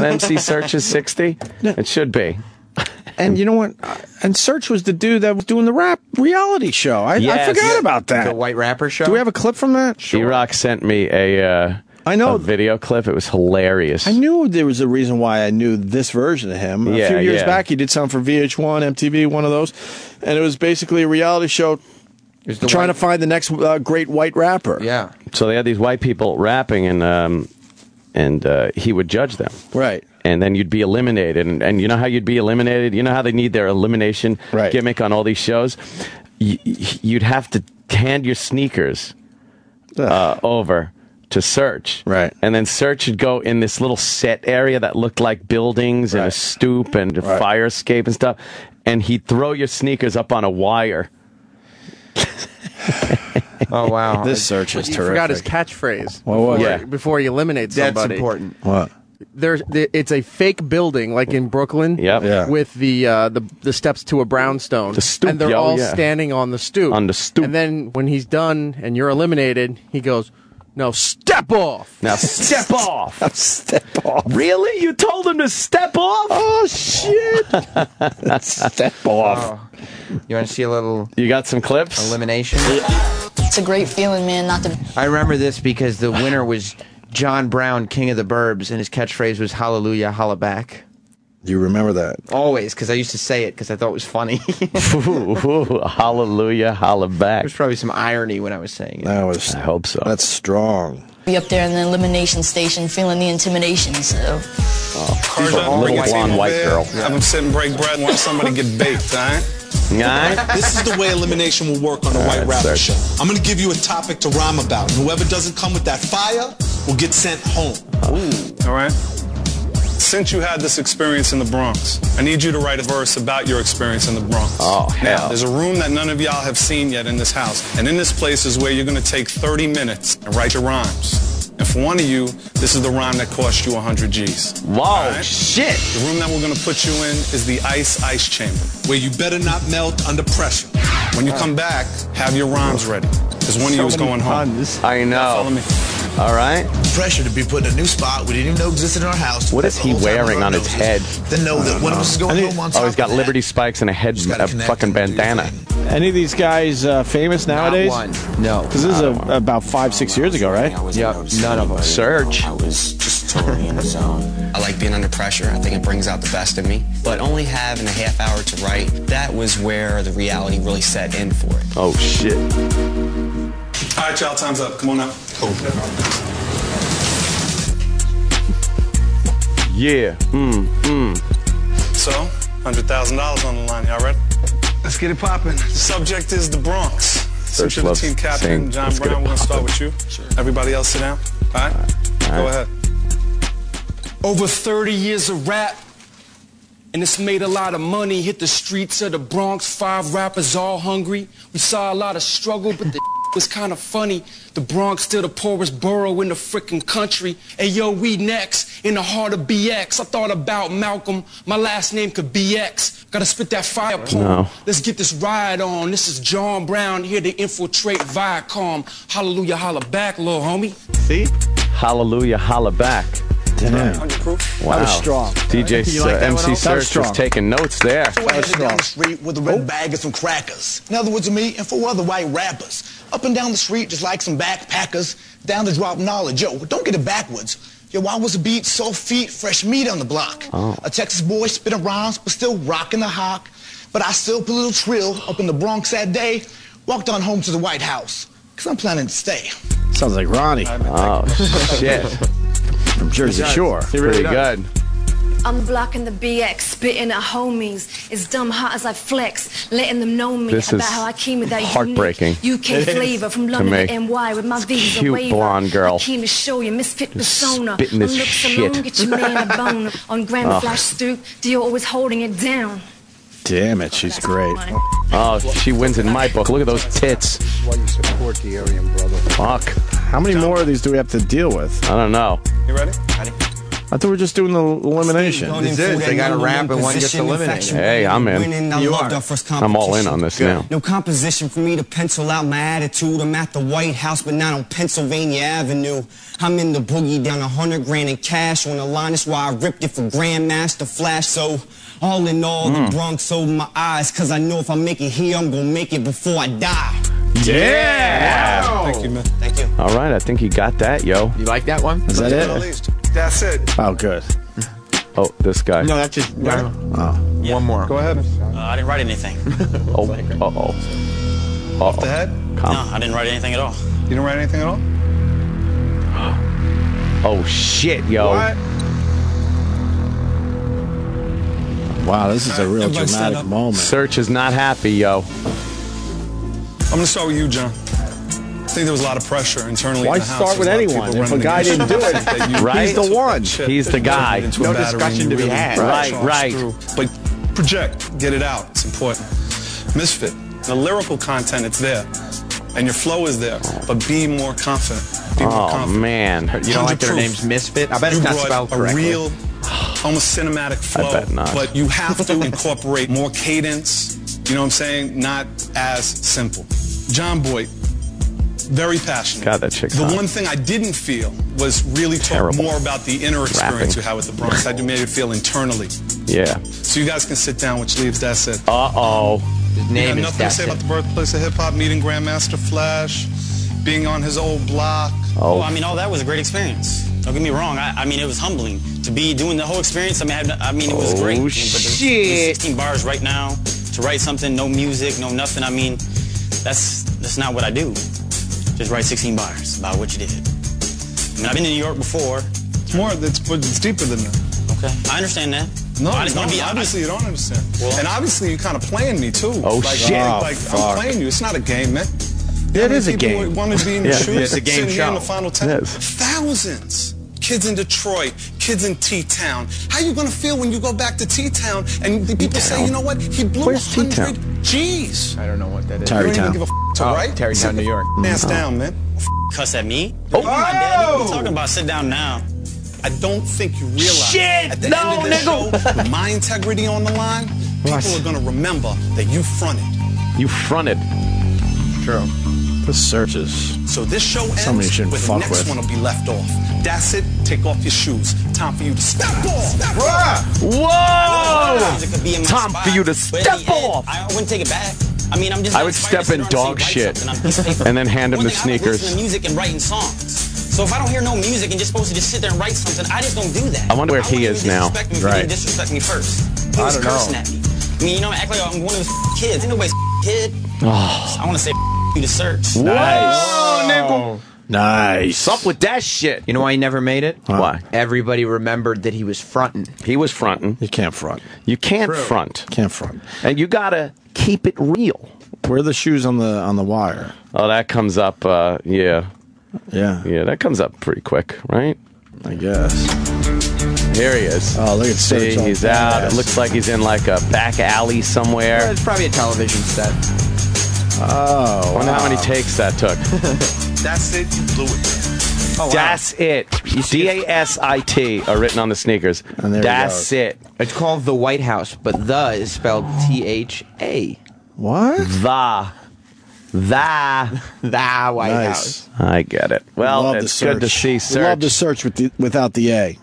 that MC Serch is 60? It should be. And you know what? Uh, And Serch was the dude that was doing the rap reality show. I, I forgot Yeah. about that. The White Rapper show. Do we have a clip from that? E-Rock sent me a, uh, I know. a video clip. It was hilarious. I knew there was a reason why I knew this version of him. Yeah, A few years yeah. back, he did something for VH1, MTV, one of those, and it was basically a reality show trying white- to find the next uh, great white rapper. Yeah. So they had these white people rapping, and um, and uh, he would judge them. Right. And then you'd be eliminated, and, and you know how you'd be eliminated. You know how they need their elimination Right. gimmick on all these shows. Y- you'd have to hand your sneakers uh, over to Serch, Right. And then Serch would go in this little set area that looked like buildings and a stoop and a Right. fire escape and stuff. And he'd throw your sneakers up on a wire. Oh wow. This Serch is You terrific. forgot his catchphrase. What was before, it? before he eliminates That's somebody. important. What? There's, it's a fake building, like in Brooklyn. Yep. Yeah. With the uh, the the steps to a brownstone. The stoop, and they're yo, all yeah. standing on the stoop. On the stoop. And then when he's done and you're eliminated, he goes, "No, step off." Now step off. Step off. Really? You told him to step off? Oh shit! Step off. Oh. You want to see a little You got some clips? elimination? It's a great feeling, man, not to I remember this because the winner was John Brown, King of the Burbs, and his catchphrase was "Hallelujah, holla back." You remember that? Always, because I used to say it because I thought it was funny. Ooh, ooh, hallelujah, holla back. There's probably some irony when I was saying it. That was. I hope so. That's strong. be up there in the elimination station feeling the intimidation. So oh, She's a little blonde white girl. Have them sit and break bread and watch somebody get baked, all right? Nah? This is the way elimination will work on the White right, Rapper Show. I'm gonna give you a topic to rhyme about, and whoever doesn't come with that fire will get sent home. Ooh. All right? Since you had this experience in the Bronx, I need you to write a verse about your experience in the Bronx. Oh, Now, hell. there's a room that none of y'all have seen yet in this house. And in this place is where you're going to take 30 minutes and write your rhymes. And for one of you, this is the rhyme that cost you 100 G's. Whoa, All right? shit. The room that we're going to put you in is the ice ice chamber. Where you better not melt under pressure. When you come back, have your rhymes ready. Because one of you is going home. I Follow know. me. All right. Pressure to be put in a new spot we didn't even know existed in our house. What is he The whole time wearing on his head? Then know that one of us is going home on Oh, he's got of that. Liberty spikes and a head, Just gotta a fucking and do your bandana. Any of these guys uh, famous nowadays? Not one. No. Because this is a, about five, six years ago, right? Yep. None of us. Serch. I was just totally in the zone. I like being under pressure. I think it brings out the best in me. But only having a half hour to write, that was where the reality really set in for it. Oh, shit. All right, y'all, time's up. Come on now. Yeah. Mm, mm. So, $100,000 on the line. Y'all ready? Let's get it popping. The subject is the Bronx. Since Serch you're the team captain, saying, John "Let's Brown, we're going to start with you. Sure. Everybody else sit down. All right? Go ahead. Over 30 years of rap, and it's made a lot of money. Hit the streets of the Bronx, five rappers all hungry. We saw a lot of struggle, but the was kind of funny. The Bronx still the poorest borough in the frickin' country. Hey yo, we next in the heart of BX. I thought about Malcolm. My last name could BX. Gotta spit that fire poem. No. Let's get this ride on. This is John Brown here to infiltrate Viacom. Hallelujah, holla back, little homie. See? Hallelujah, holla back. Damn. 100 proof. Wow. was strong. DJ like uh, MC Al? That Serch was taking notes there. So I headed down the street with a red bag and some crackers. In other words, me and four other white rappers. Up and down the street just like some backpackers. Down to drop knowledge. Yo, don't get it backwards. Yo, I was a beat, so feet, fresh meat on the block. A Texas boy spitting rhymes, but still rocking the hawk. But I still put a little trill up in the Bronx that day. Walked on home to the White House. Cause I'm planning to stay. Sounds like Ronnie Oh, shit. from Jersey Shore. he Pretty good. I'm blocking the BX, spitting at homies. It's dumb hot as I flex, letting them know me This about is how I came with that heartbreaking. unique UK flavor from London me. to NY with my visa cute waiver. blonde girl. I came to show you misfit persona. spitting this On looks shit. alone, get your man a bone. On Grand Ugh. Flash Stoop, Dio always holding it down. Damn it, she's great. Oh, she wins in my book. Look at those tits. why you support the Aryan brother. Fuck. How many more of these do we have to deal with? I don't know. You ready? Ready? I thought we were just doing the elimination. This is. They got to rap and one gets eliminated. Hey, I'm in. You are. I'm all in on this now. No composition for me to pencil out my attitude. I'm at the White House, but not on Pennsylvania Avenue. I'm in the boogie down a hundred grand in cash on the line. That's why I ripped it for Grandmaster Flash. So, all in all, Hmm. the Bronx opened my eyes. Cause I know if I make it here, I'm gonna make it before I die. Yeah. Thank you, man. Thank you. All right, I think he got that, yo. You like that one? Is that it? That's it. Oh, good. Oh, this guy. No, that's just no. one more. Go ahead. Uh, I didn't write anything. Oh, uh oh. Uh The head? No, I didn't write anything at all. You didn't write anything at all? Oh shit, yo. What? Wow, this is a real dramatic moment. Serch is not happy, yo. I'm going to start with you, John. I think there was a lot of pressure internally. Why in the house. start with There's a lot of anyone? If a guy didn't do it, That you right? He's the one. He's the guy. turned it into a No discussion to be really had. Right, right. through. But project, get it out. It's important. Misfit. The lyrical content, it's there. And your flow is there. But be more confident. Be more Oh confident. man. You don't like their names Misfit? I bet you it's not brought spelled a correctly. real, almost cinematic flow. I bet not. But you have to incorporate more cadence. You know what I'm saying? Not as simple. John Boyd, very passionate. God, that chick's The hot. one thing I didn't feel was really talk Terrible. more about the inner experience Rapping. you had with the Bronx. I made it feel internally. Yeah. So you guys can sit down, which leaves that said. Uh oh. His You have name is nothing to say about the birthplace of hip hop, meeting Grandmaster Flash, being on his old block. Well, Oh. I mean, all that was a great experience. Don't get me wrong. I, I mean, it was humbling to be doing the whole experience. I mean, I, I mean, it was Oh, great. I mean, but the- shit. 16 bars right now to write something, no music, no nothing. I mean, that's that's not what I do. Just write 16 bars about what you did. I mean, I've been to New York before. It's more, it's, but it's deeper than that. Okay, I understand that. No, I just want don't. to be obviously you don't understand. Well- and obviously you're kind of playing me too. Oh, like, shit. Like, Oh, like, fuck. I'm playing you. It's not a game, man. Yeah, it is a People game. Want to be in the Yeah, shoes? it's a game sitting here in the final ten. It is. Thousands. Kids in Detroit, kids in T-Town. How you gonna feel when you go back to T-Town and the people say, you know what? He blew Where's a hundred T-Town? G's. I don't know what that is. You don't even give a f- to Oh, right? Tarrytown, Sit New the York. f- Ass mm-hmm. down, man. cuss at me. Oh, my dad. What are you talking about? Sit down now. I don't think you realize Shit! at the No, end of this nigga. show, with my integrity on the line, people are gonna remember that you fronted. You fronted. True. This Serch is. So this show ends Somebody you shouldn't where the fuck next with. one will be left off. That's it. Take off your shoes. Time for you to step off. Step off. Whoa! Music could be in my Time spot, for you to step the end, off. I wouldn't take it back. I mean, I'm just. I would step in dog shit write something on a piece of paper. and then hand him the thing, I sneakers. listening to music and writing songs. So if I don't hear no music and just supposed to just sit there and write something, I just don't do that. I wonder where I he is now. Disrespect me if Right. he disrespect me first. He I was don't know. cursing at me. I mean, you know, act like I'm one of his kids. Ain't nobody's kid. Oh. I want to say you to Serch. Nice. Nice. What's up with that shit? You know why he never made it? Why? Everybody remembered that he was fronting. He was fronting. You can't front. You can't front. Can't front. And you gotta keep it real. Where are the shoes on the on the wire? Oh, that comes up, uh, yeah. Yeah, Yeah, that comes up pretty quick, right? I guess. Here he is. Oh, look at See, he's out. It looks like he's in like a back alley somewhere. It's probably a television set. Oh, I Wonder how many takes that took. That's it. You blew it. Oh, wow. That's it. D A S I T are written on the sneakers. And there he That's goes. it. It's called the White House, but the is spelled T H A. what? The. The. The White Nice. House. I get it. Well, Love it's good to Serch. see We love the Serch with the, without the A.